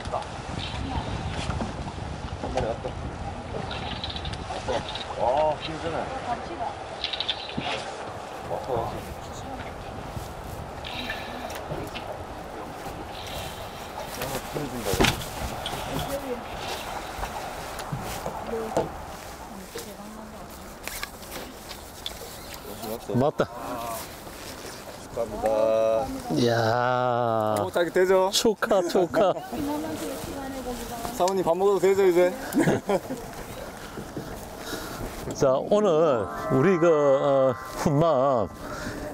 った。あった。ああ、ない。あ、そう。待った。 축하합니다. 이야. 오, 잘 되죠? 축하, 축하. 사모님 밥 먹어도 되죠, 이제? 자, 오늘 우리 그, 어, 훈남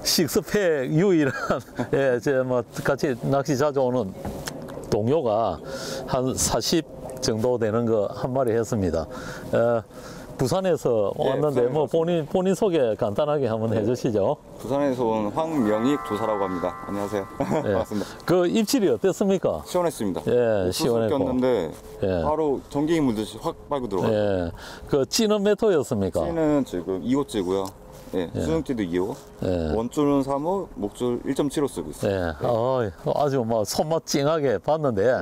식스팩 유일한, 예, 제 뭐, 같이 낚시 자주 오는 동료가 한 40 정도 되는 거 한 마리 했습니다. 어, 부산에서 왔는데 부산에서 뭐 본인, 본인 소개 간단하게 한번 해주시죠. 부산에서 온 황명익 조사라고 합니다. 안녕하세요. 예. 반갑습니다. 그 입질이 어땠습니까? 시원했습니다. 예, 시원했고. 꼈는데 예. 바로 전갱이 물듯이 확 빨고 들어가요. 예, 그 찌는 메토였습니까? 찌는 지금 2호째고요. 예, 수중찌도 2호. 예. 원줄은 3호, 목줄 1.7호 쓰고 있어요. 네, 어, 아주 뭐 손맛 찡하게 봤는데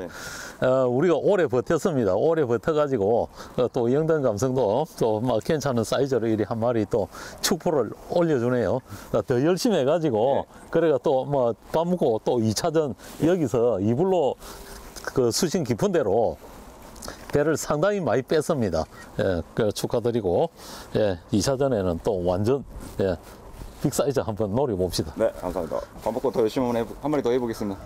네. 어, 우리가 오래 버텼습니다. 오래 버텨가지고 어, 또 영등 감성도 또 막 괜찮은 사이즈로 이리 한 마리 또 축포를 올려주네요. 어, 더 열심히 해가지고 그래가 또 뭐 밥 먹고 또 2차전 여기서 일부러 그 수심 깊은 데로 배를 상당히 많이 뺐습니다. 예, 그 축하드리고 예, 2차전에는 또 완전 예, big size 한번 노려봅시다. 네, 감사합니다. 밥 먹고 더 열심히 한 마리 더 해보겠습니다.